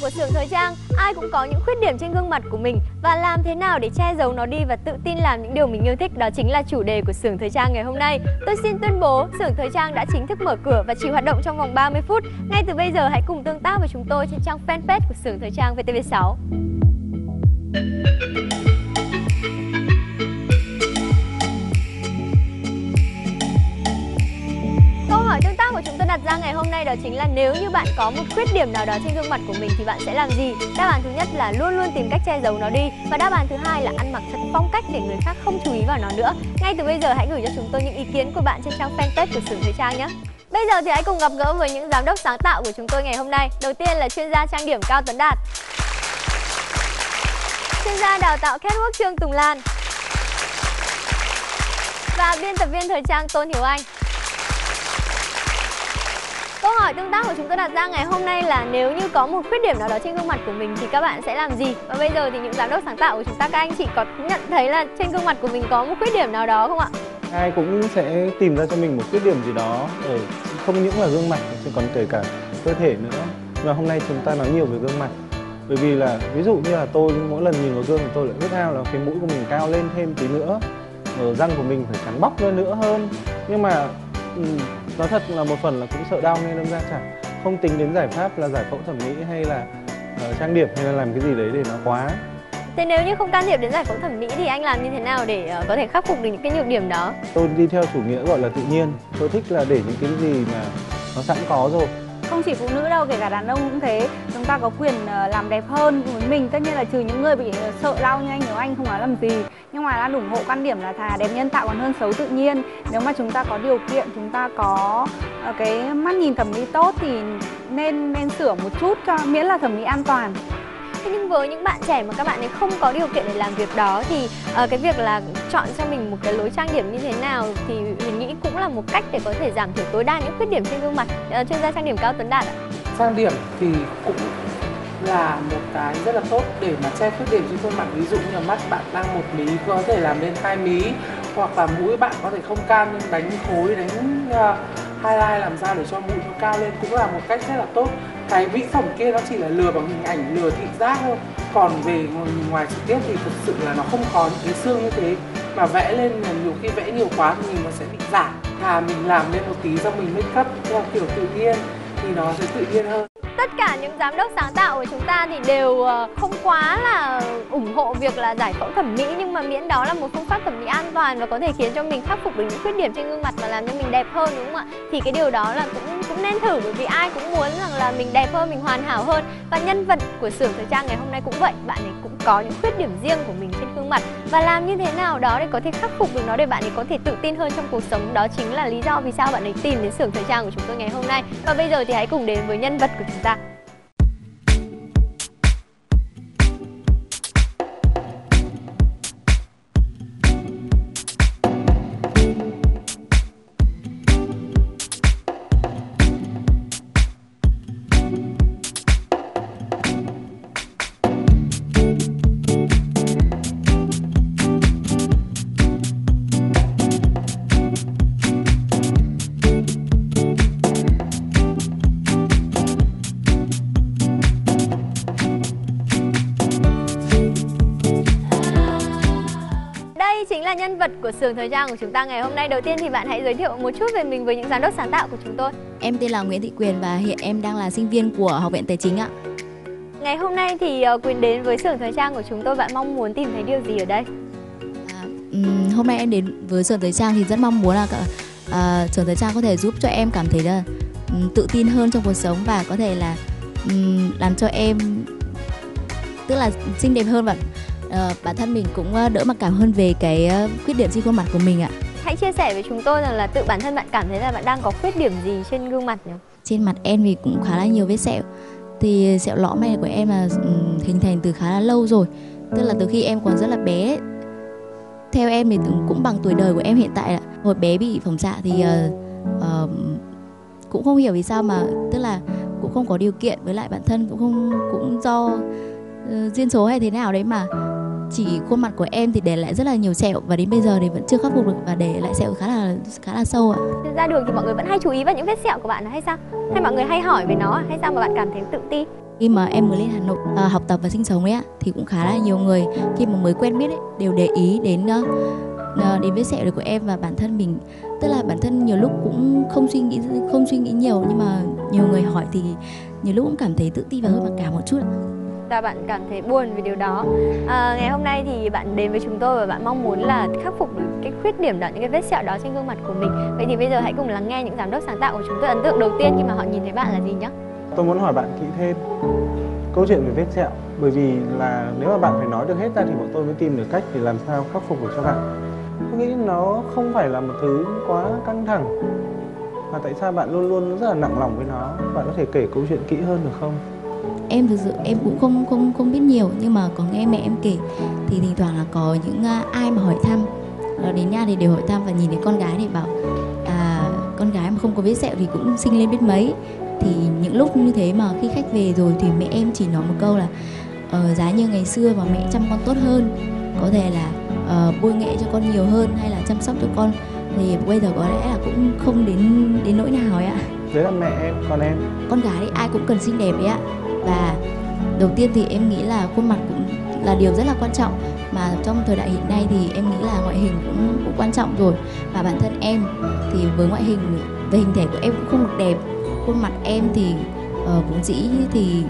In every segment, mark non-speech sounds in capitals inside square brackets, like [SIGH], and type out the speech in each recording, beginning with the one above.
của xưởng thời trang, ai cũng có những khuyết điểm trên gương mặt của mình và làm thế nào để che giấu nó đi và tự tin làm những điều mình yêu thích đó chính là chủ đề của xưởng thời trang ngày hôm nay. Tôi xin tuyên bố xưởng thời trang đã chính thức mở cửa và chỉ hoạt động trong vòng 30 phút. Ngay từ bây giờ hãy cùng tương tác với chúng tôi trên trang fanpage của xưởng thời trang VTV6. Đó chính là nếu như bạn có một khuyết điểm nào đó trên gương mặt của mình thì bạn sẽ làm gì? Đáp án thứ nhất là luôn luôn tìm cách che giấu nó đi và đáp án thứ hai là ăn mặc thật phong cách để người khác không chú ý vào nó nữa. Ngay từ bây giờ, hãy gửi cho chúng tôi những ý kiến của bạn trên trang fanpage của xưởng thời trang nhé. Bây giờ thì hãy cùng gặp gỡ với những giám đốc sáng tạo của chúng tôi ngày hôm nay. Đầu tiên là chuyên gia trang điểm Cao Tuấn Đạt. Chuyên gia đào tạo catwalk Trương Tùng Lan. Và biên tập viên thời trang Tôn Hiểu Anh. Câu hỏi tương tác của chúng tôi đặt ra ngày hôm nay là nếu như có một khuyết điểm nào đó trên gương mặt của mình thì các bạn sẽ làm gì? Và bây giờ thì những giám đốc sáng tạo của chúng ta, các anh chị có nhận thấy là trên gương mặt của mình có một khuyết điểm nào đó không ạ? ai cũng sẽ tìm ra cho mình một khuyết điểm gì đó ở không những là gương mặt, chứ còn kể cả cơ thể nữa và hôm nay chúng ta nói nhiều về gương mặt bởi vì là, ví dụ như là tôi, mỗi lần nhìn vào gương thì tôi lại ước ao là cái mũi của mình cao lên thêm tí nữa ở răng của mình phải trắng bóc lên nữa hơn nhưng mà ừ, nói thật là một phần là cũng sợ đau nên đâm ra chả không tính đến giải pháp là giải phẫu thẩm mỹ hay là uh, trang điểm hay là làm cái gì đấy để nó quá. Thế nếu như không can thiệp đến giải phẫu thẩm mỹ thì anh làm như thế nào để uh, có thể khắc phục được những cái nhược điểm đó? tôi đi theo chủ nghĩa gọi là tự nhiên. Tôi thích là để những cái gì mà nó sẵn có rồi không chỉ phụ nữ đâu, kể cả đàn ông cũng thế. Chúng ta có quyền ờ, làm đẹp hơn với mình, tất nhiên là trừ những người bị ờ, sợ lau như anh nếu Anh không nói làm gì. Nhưng mà đang ủng hộ quan điểm là thà đẹp nhân tạo còn hơn xấu tự nhiên. Nếu mà chúng ta có điều kiện, chúng ta có ờ, cái mắt nhìn thẩm mỹ tốt thì nên nên sửa một chút cho, miễn là thẩm mỹ an toàn. Thế nhưng với những bạn trẻ mà các bạn ấy không có điều kiện để làm việc đó thì uh, cái việc là chọn cho mình một cái lối trang điểm như thế nào thì mình nghĩ cũng là một cách để có thể giảm thiểu tối đa những khuyết điểm trên gương mặt. Uh, chuyên gia trang điểm Cao Tuấn Đạt ạ. trang điểm thì cũng là một cái rất là tốt để mà che khuyết điểm trên khuôn mặt ví dụ như là mắt bạn đang một mí có thể làm lên hai mí hoặc là mũi bạn có thể không can nhưng đánh khối đánh uh, highlight làm sao để cho mũi nó cao lên cũng là một cách rất là tốt. Cái mỹ phẩm kia nó chỉ là lừa bằng hình ảnh, lừa thị giác thôi. Còn về ngoài- ngoài trực tiếp thì thực sự là nó không có những cái xương như thế. Mà vẽ lên là nhiều khi vẽ nhiều quá thì nó sẽ bị giả. Thà mình làm lên một tí xong mình make up theo kiểu tự nhiên thì nó sẽ tự nhiên hơn. Tất cả những giám đốc sáng tạo của chúng ta thì đều ờ, không quá là ủng hộ việc là giải phẫu thẩm mỹ nhưng mà miễn đó là một phương pháp thẩm mỹ an toàn và có thể khiến cho mình khắc phục được những khuyết điểm trên gương mặt và làm cho mình đẹp hơn đúng không ạ? Thì cái điều đó là cũng cũng nên thử bởi vì ai cũng muốn rằng là mình đẹp hơn, mình hoàn hảo hơn. Và nhân vật của xưởng thời trang ngày hôm nay cũng vậy, bạn ấy cũng có những khuyết điểm riêng của mình trên gương mặt. Và làm như thế nào đó để có thể khắc phục được nó để bạn ấy có thể tự tin hơn trong cuộc sống đó chính là lý do vì sao bạn ấy tìm đến xưởng thời trang của chúng tôi ngày hôm nay. Và bây giờ thì hãy cùng đến với nhân vật của chúng ta 감사합니다. Của xưởng thời trang của chúng ta ngày hôm nay. Đầu tiên thì bạn hãy giới thiệu một chút về mình với những giám đốc sáng tạo của chúng tôi. Em tên là Nguyễn Thị Quyền và hiện em đang là sinh viên của Học viện Tài chính ạ. Ngày hôm nay thì ờ, Quyền đến với xưởng thời trang của chúng tôi, bạn mong muốn tìm thấy điều gì ở đây? À, hôm nay em đến với Sưởng Thời trang thì rất mong muốn là cả à, Sưởng Thời trang có thể giúp cho em cảm thấy là ừm, tự tin hơn trong cuộc sống và có thể là ừm, làm cho em tức là xinh đẹp hơn và ờ, bản thân mình cũng ờ, đỡ mặc cảm hơn về cái ờ, khuyết điểm trên khuôn mặt của mình ạ. Hãy chia sẻ với chúng tôi rằng là tự bản thân bạn cảm thấy là bạn đang có khuyết điểm gì trên gương mặt nhỉ? Trên mặt em thì cũng khá là nhiều vết sẹo. Thì sẹo lõm này của em là ừm, hình thành từ khá là lâu rồi. Tức là từ khi em còn rất là bé theo em thì cũng bằng tuổi đời của em hiện tại ạ hồi bé bị phóng xạ thì ờ, ờ, cũng không hiểu vì sao mà tức là cũng không có điều kiện với lại bản thân cũng không cũng do ờ, duyên số hay thế nào đấy mà chỉ khuôn mặt của em thì để lại rất là nhiều sẹo và đến bây giờ thì vẫn chưa khắc phục được và để lại sẹo khá là khá là sâu ạ ra đường thì mọi người vẫn hay chú ý vào những vết sẹo của bạn hay sao? Hay mọi người hay hỏi về nó à? hay sao mà bạn cảm thấy tự ti? khi mà em mới lên Hà Nội uh, học tập và sinh sống ấy ạ thì cũng khá là nhiều người khi mà mới quen biết ấy đều để ý đến uh, đến vết sẹo của em và bản thân mình tức là bản thân nhiều lúc cũng không suy nghĩ không suy nghĩ nhiều nhưng mà nhiều người hỏi thì nhiều lúc cũng cảm thấy tự ti và hơi mặc cảm một chút ạ và bạn cảm thấy buồn vì điều đó. À, ngày hôm nay thì bạn đến với chúng tôi và bạn mong muốn là khắc phục cái khuyết điểm đó những cái vết sẹo đó trên gương mặt của mình. Vậy thì bây giờ hãy cùng lắng nghe những giám đốc sáng tạo của chúng tôi ấn tượng đầu tiên khi mà họ nhìn thấy bạn là gì nhé tôi muốn hỏi bạn kỹ thêm câu chuyện về vết sẹo bởi vì là nếu mà bạn phải nói được hết ra thì bọn tôi mới tìm được cách để làm sao khắc phục được cho bạn. Tôi nghĩ nó không phải là một thứ quá căng thẳng mà tại sao bạn luôn luôn rất là nặng lòng với nó? Bạn có thể kể câu chuyện kỹ hơn được không? Em thực sự em cũng không không không biết nhiều nhưng mà có nghe mẹ em kể thì thỉnh thoảng là có những uh, ai mà hỏi thăm. Uh, đến nhà thì đều hỏi thăm và nhìn thấy con gái thì bảo à con gái mà không có vết sẹo thì cũng sinh lên biết mấy. Thì những lúc như thế mà khi khách về rồi thì mẹ em chỉ nói một câu là uh, giá như ngày xưa mà mẹ chăm con tốt hơn có thể là uh, bôi nghệ cho con nhiều hơn hay là chăm sóc cho con. Thì bây giờ có lẽ là cũng không đến đến nỗi nào ấy ạ. Đấy là mẹ em còn em? Con gái thì ai cũng cần xinh đẹp đấy ạ và đầu tiên thì em nghĩ là khuôn mặt cũng là điều rất là quan trọng. Mà trong thời đại hiện nay thì em nghĩ là ngoại hình cũng, cũng quan trọng rồi. Và bản thân em thì với ngoại hình về hình thể của em cũng không được đẹp. Khuôn mặt em thì uh, dĩ thì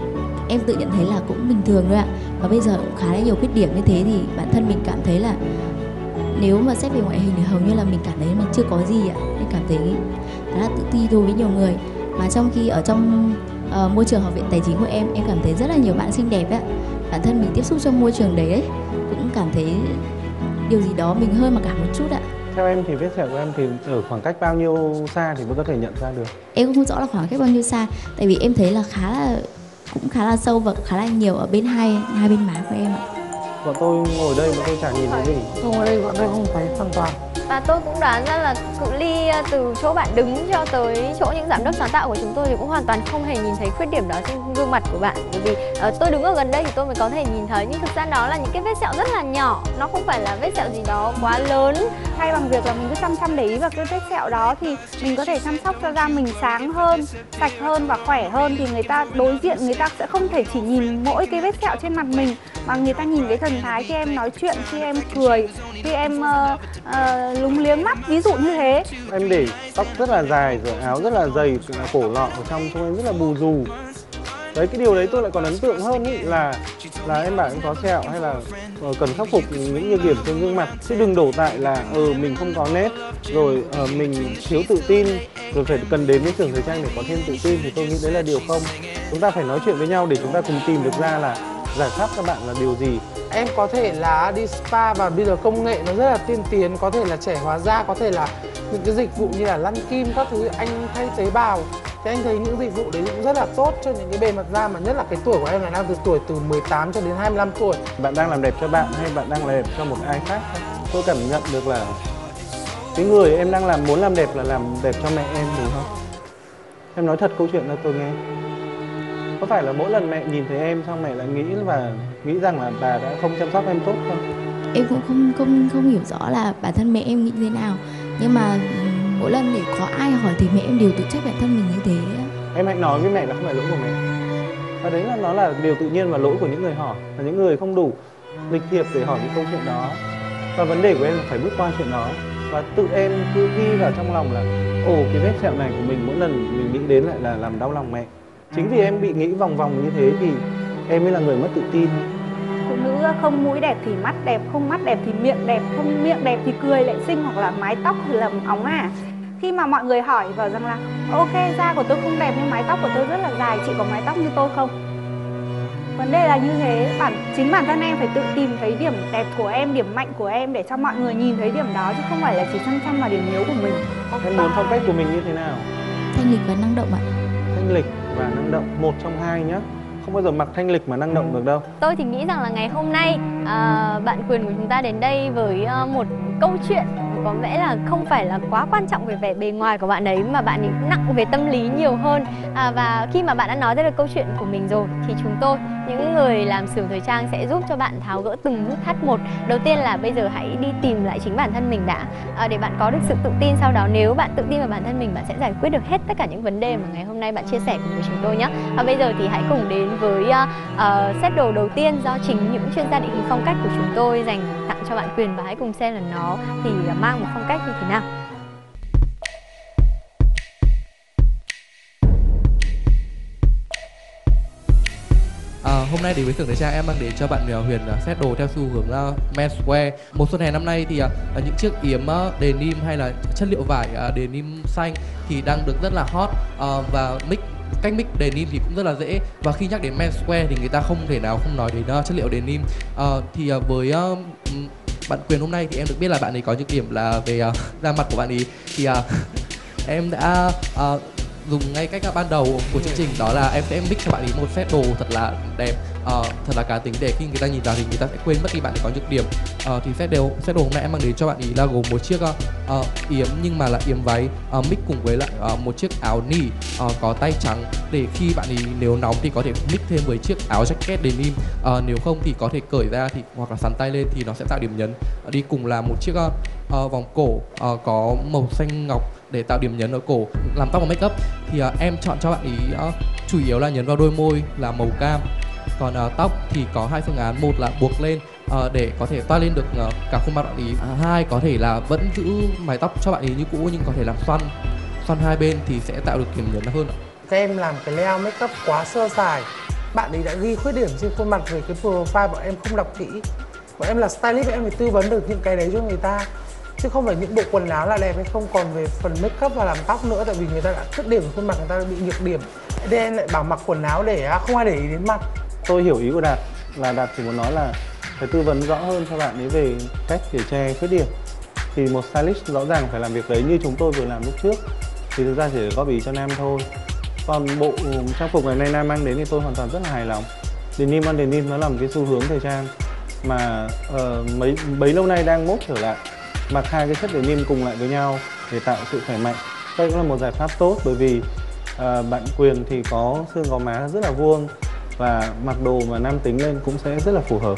em tự nhận thấy là cũng bình thường thôi ạ. Và bây giờ cũng khá là nhiều khuyết điểm như thế thì bản thân mình cảm thấy là nếu mà xét về ngoại hình thì hầu như là mình cảm thấy mình chưa có gì ạ. Nên cảm thấy khá là tự ti đối với nhiều người. Mà trong khi ở trong uh, môi trường học viện tài chính của em em cảm thấy rất là nhiều bạn xinh đẹp á. Bản thân mình tiếp xúc trong môi trường đấy ấy, cũng cảm thấy điều gì đó mình hơi mặc cảm một chút ạ. Theo em thì vết sẹo của em thì ở khoảng cách bao nhiêu xa thì mới có thể nhận ra được? Em cũng không rõ là khoảng cách bao nhiêu xa tại vì em thấy là khá là cũng khá là sâu và khá là nhiều ở bên hai hai bên má của em ạ. Bọn tôi ngồi đây bọn tôi chả nhìn thấy gì. Tôi ngồi đây bọn tôi không thấy hoàn toàn và tôi cũng đoán ra là cự ly à, từ chỗ bạn đứng cho tới chỗ những giám đốc sáng tạo của chúng tôi thì cũng hoàn toàn không hề nhìn thấy khuyết điểm đó trên gương mặt của bạn. Bởi vì uh, tôi đứng ở gần đây thì tôi mới có thể nhìn thấy nhưng thực ra đó là những cái vết sẹo rất là nhỏ. Nó không phải là vết sẹo gì đó quá lớn. Thay bằng việc là mình cứ chăm chăm để ý vào cái vết sẹo đó thì mình có thể chăm sóc cho da mình sáng hơn sạch hơn và khỏe hơn thì người ta đối diện người ta sẽ không thể chỉ nhìn mỗi cái vết sẹo trên mặt mình mà người ta nhìn cái thần thái khi em nói chuyện khi em cười khi em uh, uh, lúng liếng mắt ví dụ như thế. Em để tóc rất là dài rồi áo rất là dày cổ lọ ở trong trông em rất là bù rù đấy cái điều đấy tôi lại còn ấn tượng hơn ý là là em bảo em có sẹo hay là uh, cần khắc phục những nhược điểm trên gương mặt. Chứ đừng đổ tại là ờ ừ, mình không có nét rồi uh, mình thiếu tự tin rồi phải cần đến với trường thời trang để có thêm tự tin thì tôi nghĩ đấy là điều không. Chúng ta phải nói chuyện với nhau để chúng ta cùng tìm được ra là giải pháp các bạn là điều gì em có thể là đi spa và bây giờ công nghệ nó rất là tiên tiến, có thể là trẻ hóa da, có thể là những cái dịch vụ như là lăn kim, các thứ, anh thay tế bào. Thì anh thấy những dịch vụ đấy cũng rất là tốt cho những cái bề mặt da mà nhất là cái tuổi của em là đang từ tuổi từ 18 cho đến 25 tuổi. Bạn đang làm đẹp cho bạn hay bạn đang làm đẹp cho một ai khác? Tôi cảm nhận được là cái người em đang làm muốn làm đẹp là làm đẹp cho mẹ em, đúng không? Em nói thật câu chuyện cho tôi nghe có phải là mỗi lần mẹ nhìn thấy em xong mẹ lại nghĩ và nghĩ rằng là bà đã không chăm sóc em tốt không? Em cũng không không không hiểu rõ là bản thân mẹ em nghĩ thế nào. Nhưng mà mỗi lần để có ai hỏi thì mẹ em đều tự trách bản thân mình như thế em hãy nói với mẹ là không phải lỗi của mẹ. Và đấy là nó là điều tự nhiên và lỗi của những người hỏi là những người không đủ lịch thiệp để hỏi những câu chuyện đó. Và vấn đề của em là phải bước qua chuyện đó. Và tự em cứ ghi vào trong lòng là ồ cái vết sẹo này của mình mỗi lần mình nghĩ đến lại là làm đau lòng mẹ chính vì em bị nghĩ vòng vòng như thế thì em mới là người mất tự tin. Phụ nữ không mũi đẹp thì mắt đẹp không mắt đẹp thì miệng đẹp không miệng đẹp thì cười lại xinh hoặc là mái tóc thì là óng à. Khi mà mọi người hỏi vào rằng là ok da của tôi không đẹp nhưng mái tóc của tôi rất là dài chị có mái tóc như tôi không? Vấn đề là như thế bản chính bản thân em phải tự tìm thấy điểm đẹp của em điểm mạnh của em để cho mọi người nhìn thấy điểm đó chứ không phải là chỉ chăm chăm vào điểm yếu của mình. Em muốn phong cách của mình như thế nào? Thanh lịch và năng động ạ. Thanh lịch và năng động một trong hai nhé không bao giờ mặc thanh lịch mà năng động được đâu. Tôi thì nghĩ rằng là ngày hôm nay à, bạn quyền của chúng ta đến đây với uh, một câu chuyện có vẻ là không phải là quá quan trọng về vẻ bề ngoài của bạn ấy mà bạn ấy nặng về tâm lý nhiều hơn. À, và khi mà bạn đã nói ra được câu chuyện của mình rồi thì chúng tôi những người làm xưởng thời trang sẽ giúp cho bạn tháo gỡ từng nút thắt một. Đầu tiên là bây giờ hãy đi tìm lại chính bản thân mình đã. À, để bạn có được sự tự tin sau đó nếu bạn tự tin vào bản thân mình bạn sẽ giải quyết được hết tất cả những vấn đề mà ngày hôm nay bạn chia sẻ cùng với chúng tôi nhé. Và bây giờ thì hãy cùng đến với uh, uh, set đồ đầu tiên do chính những chuyên gia định hình phong cách của chúng tôi dành tặng cho bạn quyền và hãy cùng xem là nó thì mang một phong cách như thế nào À, hôm nay đến với xưởng thời trang em mang đến cho bạn à, Huyền à, uh, set đồ theo xu hướng uh, menswear. Một xuân hè năm nay thì uh, những chiếc yếm uh, denim hay là chất liệu vải uh, denim xanh thì đang được rất là hot uh, và mix cách mix denim thì cũng rất là dễ. Và khi nhắc đến menswear thì người ta không thể nào không nói đến uh, chất liệu denim. Uh, thì uh, với uh, bạn quyền hôm nay thì em được biết là bạn ấy có những điểm là về uh, [LAUGHS] da mặt của bạn ấy. Thì uh, [LAUGHS] em đã uh, dùng ngay cách ban đầu của chương trình đó là em sẽ mix cho bạn ấy một set đồ thật là đẹp. Uh, thật là cá tính để khi người ta nhìn vào thì người ta sẽ quên mất đi bạn ấy có nhược điểm. Uh, thì set đồ set đồ hôm nay em mang đến cho bạn ấy là gồm một chiếc uh, yếm nhưng mà là yếm váy uh, mix cùng với lại uh, một chiếc áo nỉ uh, có tay trắng. Để khi bạn ấy nếu nóng thì có thể mix thêm với chiếc áo jacket denim uh, nếu không thì có thể cởi ra thì hoặc là sắn tay lên thì nó sẽ tạo điểm nhấn. Uh, đi cùng là một chiếc uh, uh, vòng cổ uh, có màu xanh ngọc để tạo điểm nhấn ở cổ làm tóc và make up. Thì uh, em chọn cho bạn ý uh, chủ yếu là nhấn vào đôi môi là màu cam. Còn uh, tóc thì có hai phương án. Một là buộc lên uh, để có thể toa lên được uh, cả khuôn mặt bạn ý. Uh, hai có thể là vẫn giữ mái tóc cho bạn ý như cũ nhưng có thể làm xoăn xoăn hai bên thì sẽ tạo được điểm nhấn hơn các em làm cái layout make up quá sơ sài. Bạn ấy đã ghi khuyết điểm trên khuôn mặt về cái profile bọn em không đọc kỹ. Bọn em là stylist bọn em phải tư vấn được những cái đấy cho người ta chứ không phải những bộ quần áo là đẹp hay không còn về phần make up và làm tóc nữa tại vì người ta đã khuyết điểm khuôn mặt người ta bị nhược điểm. Nên lại bảo mặc quần áo để à, không ai để ý đến mặt. Tôi hiểu ý của đạt là đạt chỉ muốn nói là phải tư vấn rõ hơn cho bạn ấy về cách để che khuyết điểm. Thì một stylist rõ ràng phải làm việc đấy như chúng tôi vừa làm lúc trước thì thực ra chỉ góp ý cho nam thôi. Còn bộ trang phục ngày nay nam mang đến thì tôi hoàn toàn rất là hài lòng. Denim ăn denim nó là một cái xu hướng thời trang mà uh, mấy bấy lâu nay đang mốt trở lại mặc hai cái chất denim cùng lại với nhau để tạo sự khỏe mạnh. Đây cũng là một giải pháp tốt bởi vì uh, bạn quyền thì có xương gò má rất là vuông và mặc đồ mà nam tính lên cũng sẽ rất là phù hợp.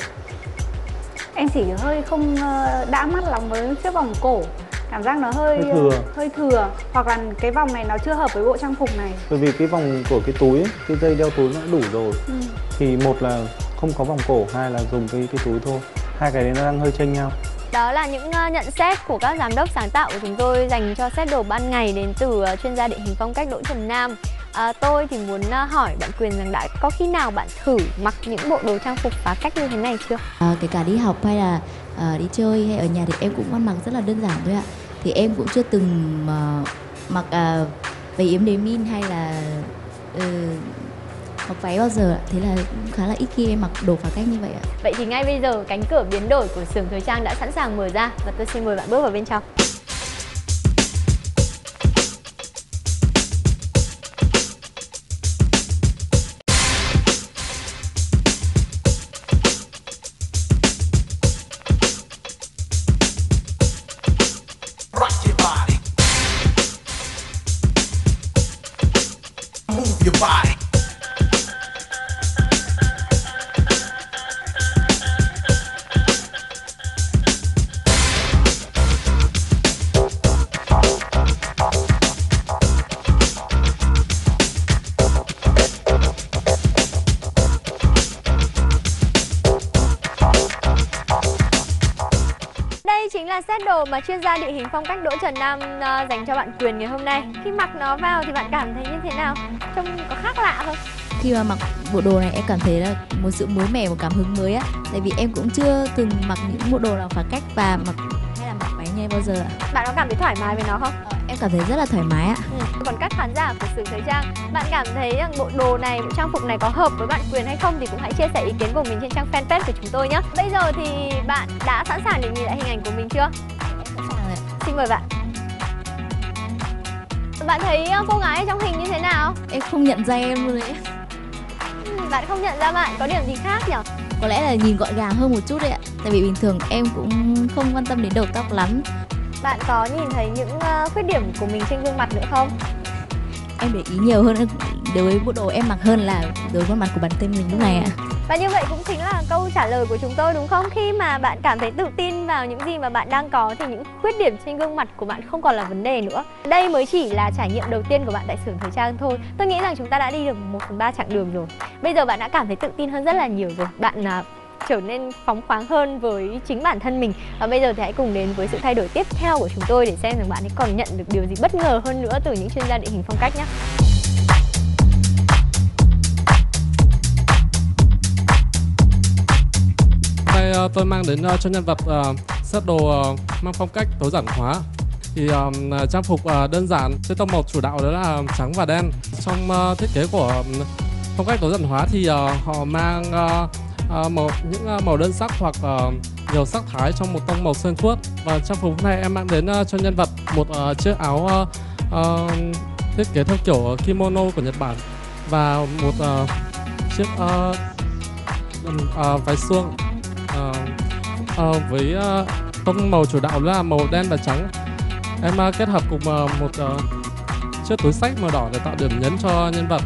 Em chỉ hơi không ờ, đã mắt lắm với chiếc vòng cổ. Cảm giác nó hơi hơi thừa. hơi thừa. Hoặc là cái vòng này nó chưa hợp với bộ trang phục này. Bởi vì cái vòng của cái túi cái dây đeo túi nó đã đủ rồi. Ừ. thì một là không có vòng cổ hai là dùng cái cái túi thôi. Hai cái đấy nó đang hơi chênh nhau đó là những ờ, nhận xét của các giám đốc sáng tạo của chúng tôi dành cho set đồ ban ngày đến từ ờ, chuyên gia định hình phong cách Đỗ Trần Nam. À, tôi thì muốn hỏi bạn Quyền rằng đã có khi nào bạn thử mặc những bộ đồ trang phục phá cách như thế này chưa? À, kể cả đi học hay là uh, đi chơi hay ở nhà thì em cũng ăn mặc rất là đơn giản thôi ạ. Thì em cũng chưa từng uh, mặc uh, váy yếm đế min hay là uh, mặc váy bao giờ ạ? Thế là cũng khá là ít khi em mặc đồ phá cách như vậy ạ. Vậy thì ngay bây giờ cánh cửa biến đổi của xưởng thời trang đã sẵn sàng mở ra và tôi xin mời bạn bước vào bên trong. Đồ mà chuyên gia địa hình phong cách Đỗ Trần Nam uh, dành cho bạn Quyền ngày hôm nay. Khi mặc nó vào thì bạn cảm thấy như thế nào? Trông có khác lạ không? Khi mà mặc bộ đồ này em cảm thấy là một sự mới mẻ, một cảm hứng mới á. Tại vì em cũng chưa từng mặc những bộ đồ nào phá cách và mặc hay là mặc váy như bao giờ ạ. Bạn có cảm thấy thoải mái với nó không? Ờ, em cảm thấy rất là thoải mái ạ. Ừ. Còn các khán giả của xưởng thời trang, bạn cảm thấy rằng bộ đồ này, bộ trang phục này có hợp với bạn Quyền hay không thì cũng hãy chia sẻ ý kiến của mình trên trang fanpage của chúng tôi nhé. Bây giờ thì bạn đã sẵn sàng để nhìn lại hình ảnh của mình chưa? Mời bạn. Bạn thấy ờ, cô gái trong hình như thế nào? Em không nhận ra em luôn đấy ừ, Bạn không nhận ra bạn, có điểm gì khác nhỉ? Có lẽ là nhìn gọn gàng hơn một chút đấy ạ. Tại vì bình thường em cũng không quan tâm đến đầu tóc lắm. Bạn có nhìn thấy những uh, khuyết điểm của mình trên gương mặt nữa không? Em để ý nhiều hơn đối với bộ đồ em mặc hơn là đối với mặt của bản thân mình lúc này ạ và như vậy cũng chính là câu trả lời của chúng tôi đúng không? Khi mà bạn cảm thấy tự tin vào những gì mà bạn đang có thì những khuyết điểm trên gương mặt của bạn không còn là vấn đề nữa. Đây mới chỉ là trải nghiệm đầu tiên của bạn tại xưởng thời trang thôi. Tôi nghĩ rằng chúng ta đã đi được một phần ba chặng đường rồi. Bây giờ bạn đã cảm thấy tự tin hơn rất là nhiều rồi. Bạn uh, trở nên phóng khoáng hơn với chính bản thân mình và bây giờ thì hãy cùng đến với sự thay đổi tiếp theo của chúng tôi để xem rằng bạn ấy còn nhận được điều gì bất ngờ hơn nữa từ những chuyên gia định hình phong cách nhé. Nay uh, ờ, tôi mang đến uh, cho nhân vật ờ, uh, set đồ uh, mang phong cách tối giản hóa. Thì um, trang phục uh, đơn giản trên tông màu chủ đạo đó là trắng và đen. Trong uh, thiết kế của um, phong cách tối giản hóa thì uh, họ mang uh, uh, màu những uh, màu đơn sắc hoặc uh, nhiều sắc thái trong một tông màu xuyên suốt và trang phục hôm nay em mang đến uh, cho nhân vật một uh, chiếc áo uh, uh, thiết kế theo kiểu kimono của Nhật Bản và một uh, chiếc uh, uh, váy suông uh, uh, với uh, tông màu chủ đạo là màu đen và trắng. Em uh, kết hợp cùng uh, một uh, chiếc túi sách màu đỏ để tạo điểm nhấn cho nhân vật.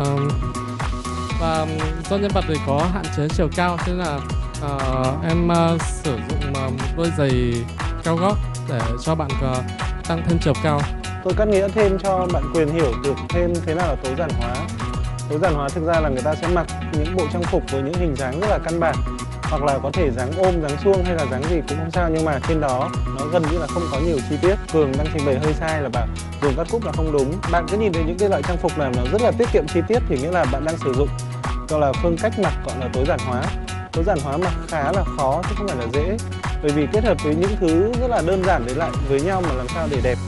Uh, và do nhân vật thì có hạn chế chiều cao nên là uh, em uh, sử dụng uh, một đôi giày cao gót để cho bạn uh, tăng thêm chiều cao. Tôi cắt nghĩa thêm cho bạn quyền hiểu được thêm thế nào là tối giản hóa. Tối giản hóa thực ra là người ta sẽ mặc những bộ trang phục với những hình dáng rất là căn bản hoặc là có thể dáng ôm, dáng suông hay là dáng gì cũng không sao, nhưng mà trên đó nó gần như là không có nhiều chi tiết. Cường đang trình bày hơi sai là bảo dùng cắt cúc là không đúng. Bạn cứ nhìn thấy những cái loại trang phục nào nó rất là tiết kiệm chi tiết, thì nghĩa là bạn đang sử dụng gọi là phương cách mặc, gọi là tối giản hóa. Tối giản hóa mặc khá là khó, chứ không phải là dễ, bởi vì kết hợp với những thứ rất là đơn giản đấy lại với nhau mà làm sao để đẹp,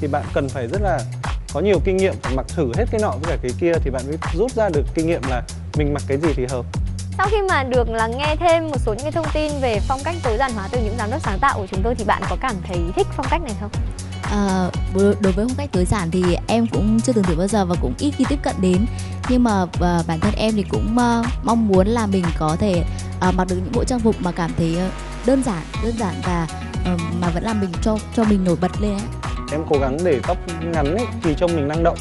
thì bạn cần phải rất là có nhiều kinh nghiệm, phải mặc thử hết cái nọ với cả cái kia, thì bạn mới rút ra được kinh nghiệm là mình mặc cái gì thì hợp sau khi mà được lắng nghe thêm một số những cái thông tin về phong cách tối giản hóa từ những giám đốc sáng tạo của chúng tôi thì bạn có cảm thấy thích phong cách này không? À, đối với phong cách tối giản thì em cũng chưa từng thử bao giờ và cũng ít khi tiếp cận đến nhưng mà uh, bản thân em thì cũng uh, mong muốn là mình có thể uh, mặc được những bộ trang phục mà cảm thấy đơn giản đơn giản và uh, mà vẫn làm mình cho cho mình nổi bật lên ấy. em cố gắng để tóc ngắn ấy, thì trông mình năng động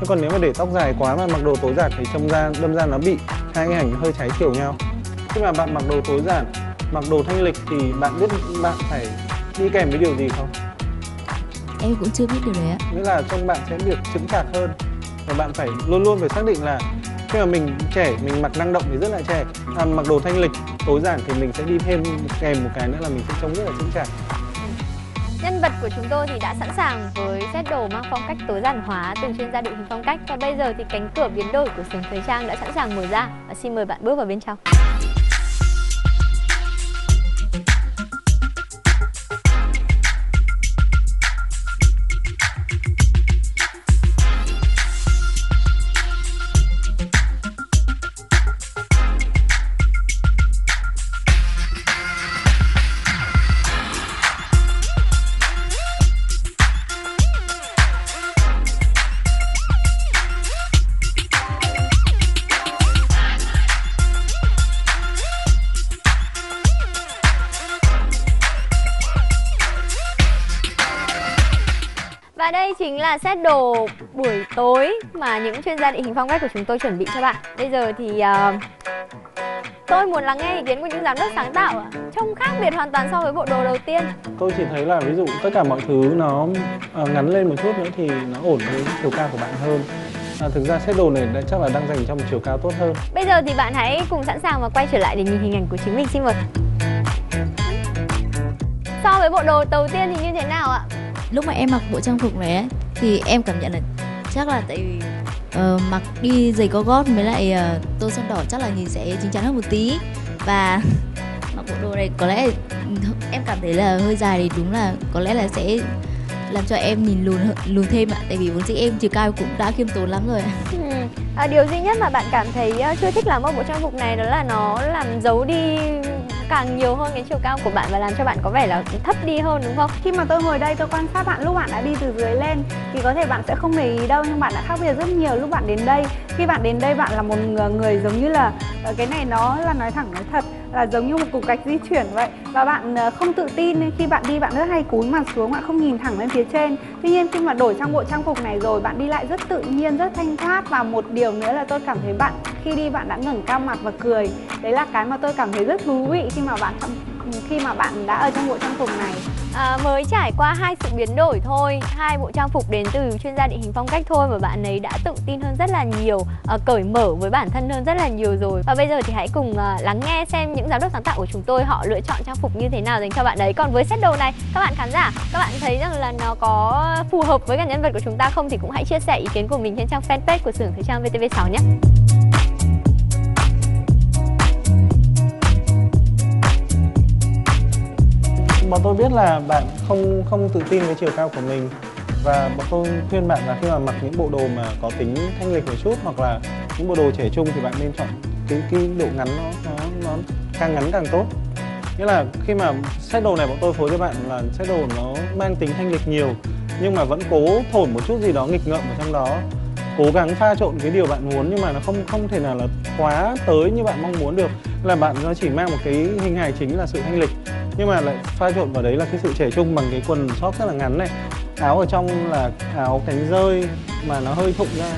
thế còn nếu mà để tóc dài quá mà mặc đồ tối giản thì trông ra đâm ra nó bị hai ảnh hơi trái chiều nhau. Khi mà bạn mặc đồ tối giản mặc đồ thanh lịch thì bạn biết bạn phải đi kèm với điều gì không? Em cũng chưa biết điều đấy ạ. Nghĩa là trông bạn sẽ được chững chạc hơn và bạn phải luôn luôn phải xác định là khi mà mình trẻ mình mặc năng động thì rất là trẻ. À, mặc đồ thanh lịch tối giản thì mình sẽ đi thêm kèm một cái nữa là mình sẽ trông rất là chững chạc Nhân vật của chúng tôi thì đã sẵn sàng với set đồ mang phong cách tối giản hóa từ chuyên gia định hình phong cách và bây giờ thì cánh cửa biến đổi của sừng thời trang đã sẵn sàng mở ra và xin mời bạn bước vào bên trong. Và đây chính là set đồ buổi tối mà những chuyên gia định hình phong cách của chúng tôi chuẩn bị cho bạn. Bây giờ thì uh, tôi muốn lắng nghe ý kiến của những giám đốc sáng tạo ạ. Trông khác biệt hoàn toàn so với bộ đồ đầu tiên. tôi chỉ thấy là ví dụ tất cả mọi thứ nó uh, ngắn lên một chút nữa thì nó ổn với chiều cao của bạn hơn à, thực ra set đồ này đã chắc là đang dành cho một chiều cao tốt hơn Bây giờ thì bạn hãy cùng sẵn sàng và quay trở lại để nhìn hình ảnh của chính mình xin mời. So với bộ đồ đầu tiên thì như thế nào ạ? Lúc mà em mặc bộ trang phục này ấy, thì em cảm nhận là chắc là tại vì uh, mặc đi giày có gót với lại uh, tô son đỏ chắc là nhìn sẽ chín chắn hơn một tí. Và [LAUGHS] mặc bộ đồ này có lẽ em cảm thấy là hơi dài thì đúng là có lẽ là sẽ làm cho em nhìn lùn lùn thêm ạ. Tại vì vốn dĩ em chiều cao cũng đã khiêm tốn lắm rồi [LAUGHS] Ừ. À, điều duy nhất mà bạn cảm thấy ờ, chưa thích làm ở bộ trang phục này đó là nó làm giấu đi càng nhiều hơn cái chiều cao của bạn và làm cho bạn có vẻ là thấp đi hơn, đúng không? Khi mà tôi ngồi đây tôi quan sát bạn, lúc bạn đã đi từ dưới lên thì có thể bạn sẽ không để ý đâu, nhưng bạn đã khác biệt rất nhiều lúc bạn đến đây. Khi bạn đến đây bạn là một người giống như là ờ, cái này nó là nói thẳng nói thật là giống như một cục gạch di chuyển vậy. Và bạn ờ, không tự tin khi bạn đi, bạn rất hay cúi mặt xuống, bạn không nhìn thẳng lên phía trên. Tuy nhiên khi mà đổi sang bộ trang phục này rồi, bạn đi lại rất tự nhiên, rất thanh thoát và một điều nữa là tôi cảm thấy bạn, khi đi bạn đã ngẩng cao mặt và cười. Đấy là cái mà tôi cảm thấy rất thú vị khi mà bạn, khi mà bạn đã ở trong bộ trang phục này à, mới trải qua hai sự biến đổi thôi. Hai bộ trang phục đến từ chuyên gia định hình phong cách thôi mà bạn ấy đã tự tin hơn rất là nhiều à, cởi mở với bản thân hơn rất là nhiều rồi. Và bây giờ thì hãy cùng à, lắng nghe xem những giám đốc sáng tạo của chúng tôi họ lựa chọn trang phục như thế nào dành cho bạn ấy. Còn với set đồ này các bạn khán giả các bạn thấy rằng là nó có phù hợp với cả nhân vật của chúng ta không thì cũng hãy chia sẻ ý kiến của mình trên trang fanpage của xưởng thời trang VTV6 nhé. Bọn tôi biết là bạn không không tự tin với chiều cao của mình. Và bọn tôi khuyên bạn là khi mà mặc những bộ đồ mà có tính thanh lịch một chút, hoặc là những bộ đồ trẻ trung thì bạn nên chọn cái cái độ ngắn nó nó nó càng ngắn càng tốt. Nghĩa là khi mà set đồ này bọn tôi phối cho bạn là set đồ nó mang tính thanh lịch nhiều, nhưng mà vẫn cố thổi một chút gì đó nghịch ngợm ở trong đó cố gắng pha trộn cái điều bạn muốn nhưng mà nó không không thể nào là quá tới như bạn mong muốn được. Là bạn nó chỉ mang một cái hình hài chính là sự thanh lịch, nhưng mà lại pha trộn vào đấy là cái sự trẻ trung bằng cái quần short rất là ngắn này. Áo ở trong là áo cánh rơi mà nó hơi thụng ra.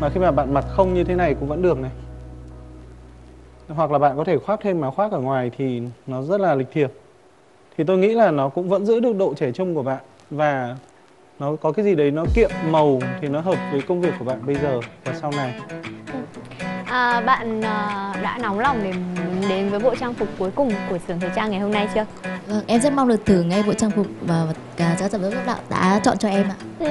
Mà khi mà bạn mặc không như thế này cũng vẫn được này. Hoặc là bạn có thể khoác thêm áo khoác ở ngoài thì nó rất là lịch thiệp. Thì tôi nghĩ là nó cũng vẫn giữ được độ trẻ trung của bạn. Và nó có cái gì đấy nó kiệm màu thì nó hợp với công việc của bạn bây giờ và sau này. À, bạn à, đã nóng lòng để đến với bộ trang phục cuối cùng của xưởng thời trang ngày hôm nay chưa? Vâng em rất mong được thử ngay bộ trang phục mà cả giáo tập lớp đạo đã chọn cho em ạ. Ừ.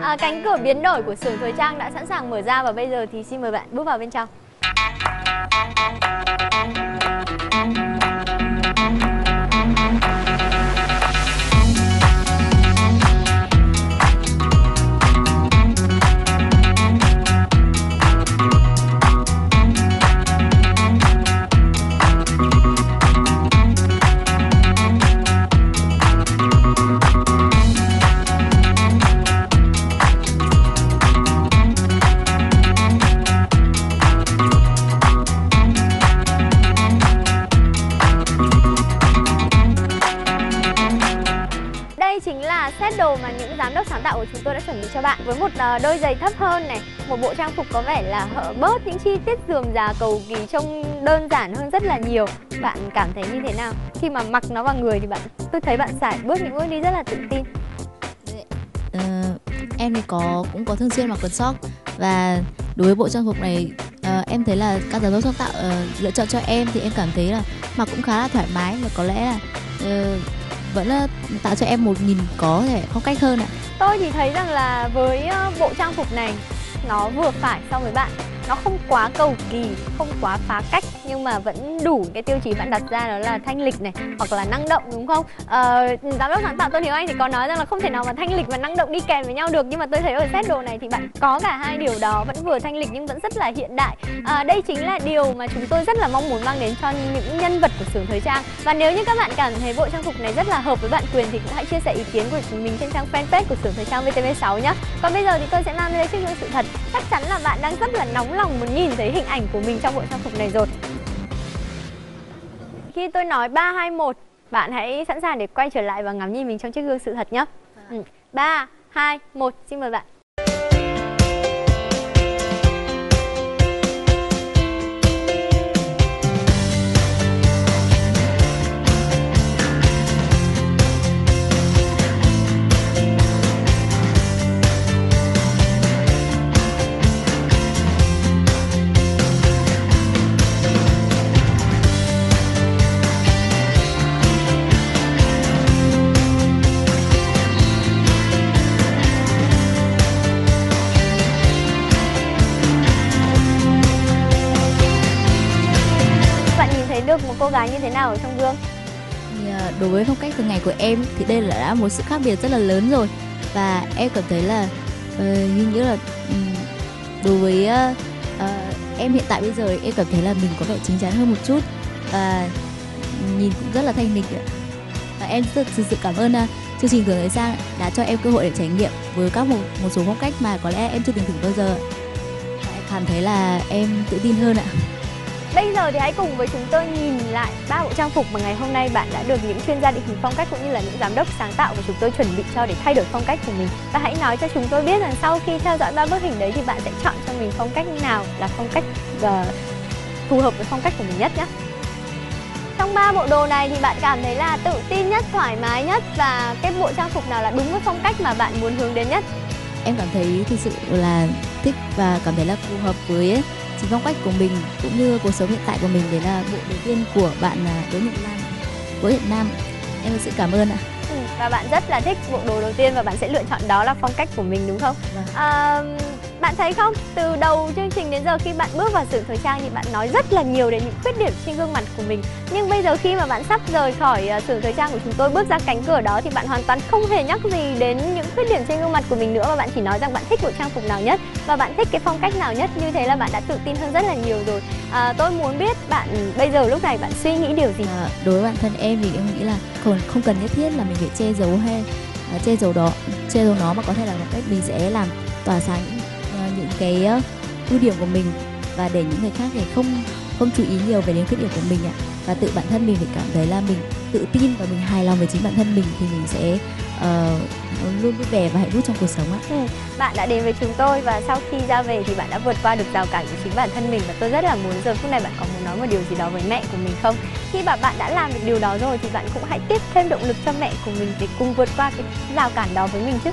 à, cánh cửa biến đổi của xưởng thời trang đã sẵn sàng mở ra và bây giờ thì xin mời bạn bước vào bên trong Ờ, đôi giày thấp hơn này một bộ trang phục có vẻ là hở bớt những chi tiết dườm già cầu kỳ trông đơn giản hơn rất là nhiều. Bạn cảm thấy như thế nào? Khi mà mặc nó vào người thì bạn tôi thấy bạn sải bước những bước đi rất là tự tin. Uh, em thì có cũng có thường xuyên mặc quần sóc và đối với bộ trang phục này uh, em thấy là các giám đốc sáng tạo uh, lựa chọn cho em thì em cảm thấy là mặc cũng khá là thoải mái. Và có lẽ là uh, vẫn là tạo cho em một nhìn có thể phong cách hơn ạ. Tôi thì thấy rằng là với ờ, bộ trang phục này, nó vừa phải so với bạn nó không quá cầu kỳ không quá phá cách nhưng mà vẫn đủ cái tiêu chí bạn đặt ra đó là thanh lịch này hoặc là năng động đúng không? Ờ, giám đốc sáng tạo tôn hiếu anh thì có nói rằng là không thể nào mà thanh lịch và năng động đi kèm với nhau được. Nhưng mà tôi thấy ở set đồ này thì bạn có cả hai điều đó vẫn vừa thanh lịch nhưng vẫn rất là hiện đại. À, đây chính là điều mà chúng tôi rất là mong muốn mang đến cho những nhân vật của xưởng thời trang. Và nếu như các bạn cảm thấy bộ trang phục này rất là hợp với bạn quyền thì cũng hãy chia sẻ ý kiến của mình trên trang fanpage của xưởng thời trang VTV6 nhé. Còn bây giờ thì tôi sẽ mang đến chiếc gương sự thật. Chắc chắn là bạn đang rất là nóng lòng muốn nhìn thấy hình ảnh của mình trong bộ trang phục này rồi. Khi tôi nói 3, 2, 1 Bạn hãy sẵn sàng để quay trở lại và ngắm nhìn mình trong chiếc gương sự thật nhé. 3, 2, 1 Xin mời bạn. Đối với phong cách thường ngày của em thì đây là đã một sự khác biệt rất là lớn rồi và em cảm thấy là uh, như như là um, đối với uh, uh, em hiện tại bây giờ em cảm thấy là mình có vẻ chín chắn hơn một chút và nhìn cũng rất là thanh lịch. Và em thực sự, sự cảm ơn uh, chương trình thường ngày Sang đã cho em cơ hội để trải nghiệm với các một một số phong cách mà có lẽ em chưa từng thử bao giờ. Và em cảm thấy là em tự tin hơn ạ. Bây giờ thì hãy cùng với chúng tôi nhìn lại ba bộ trang phục mà ngày hôm nay bạn đã được những chuyên gia định hình phong cách cũng như là những giám đốc sáng tạo của chúng tôi chuẩn bị cho để thay đổi phong cách của mình. Và hãy nói cho chúng tôi biết rằng sau khi theo dõi ba bức hình đấy thì bạn sẽ chọn cho mình phong cách nào là phong cách uh, phù hợp với phong cách của mình nhất nhé. Trong ba bộ đồ này thì bạn cảm thấy là tự tin nhất, thoải mái nhất và cái bộ trang phục nào là đúng với phong cách mà bạn muốn hướng đến nhất? Em cảm thấy thực sự là thích và cảm thấy là phù hợp với chính phong cách của mình cũng như cuộc sống hiện tại của mình đấy là bộ đầu tiên của bạn à, Đỗ Nhật Nam Đỗ Nhật Nam em thật sự cảm ơn ạ ừ, và bạn rất là thích bộ đồ đầu tiên và bạn sẽ lựa chọn đó là phong cách của mình đúng không? Vâng. À, bạn thấy không, từ đầu chương trình đến giờ khi bạn bước vào sự thời trang thì bạn nói rất là nhiều đến những khuyết điểm trên gương mặt của mình. Nhưng bây giờ khi mà bạn sắp rời khỏi uh, sự thời trang của chúng tôi bước ra cánh cửa đó thì bạn hoàn toàn không hề nhắc gì đến những khuyết điểm trên gương mặt của mình nữa và bạn chỉ nói rằng bạn thích bộ trang phục nào nhất và bạn thích cái phong cách nào nhất. Như thế là bạn đã tự tin hơn rất là nhiều rồi. À, tôi muốn biết bạn bây giờ lúc này bạn suy nghĩ điều gì? à, đối với bản thân em thì em nghĩ là không, không cần nhất thiết là mình phải che giấu hay uh, che giấu đó che giấu nó mà có thể là một cách mình sẽ làm tỏa sáng những những cái ưu điểm của mình và để những người khác thì không không chú ý nhiều về đến khuyết điểm của mình ạ và tự bản thân mình phải cảm thấy là mình tự tin và mình hài lòng với chính bản thân mình thì mình sẽ uh, luôn vui vẻ và hạnh phúc trong cuộc sống ạ. Ừ, bạn đã đến với chúng tôi và sau khi ra về thì bạn đã vượt qua được rào cản của chính bản thân mình và tôi rất là muốn giờ phút này bạn có muốn nói một điều gì đó với mẹ của mình không? Khi mà bạn đã làm được điều đó rồi thì bạn cũng hãy tiếp thêm động lực cho mẹ của mình để cùng vượt qua cái rào cản đó với mình chứ.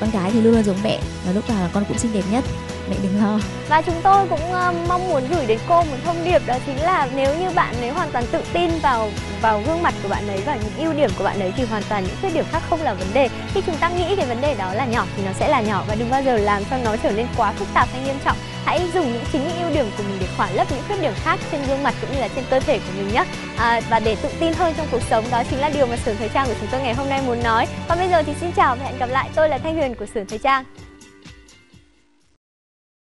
Con gái thì luôn luôn giống mẹ và lúc nào là con cũng xinh đẹp nhất. Mẹ đừng lo. Và chúng tôi cũng uh, mong muốn gửi đến cô một thông điệp đó chính là nếu như bạn ấy hoàn toàn tự tin vào vào gương mặt của bạn ấy và những ưu điểm của bạn ấy thì hoàn toàn những khuyết điểm khác không là vấn đề. Khi chúng ta nghĩ cái vấn đề đó là nhỏ thì nó sẽ là nhỏ và đừng bao giờ làm cho nó trở nên quá phức tạp hay nghiêm trọng hãy dùng những chính những ưu điểm của mình để khỏa lấp những khuyết điểm khác trên gương mặt cũng như là trên cơ thể của mình nhé. À, và để tự tin hơn trong cuộc sống đó chính là điều mà sưởng thời trang của chúng tôi ngày hôm nay muốn nói. Còn bây giờ thì xin chào và hẹn gặp lại. Tôi là thanh huyền của sưởng thời trang.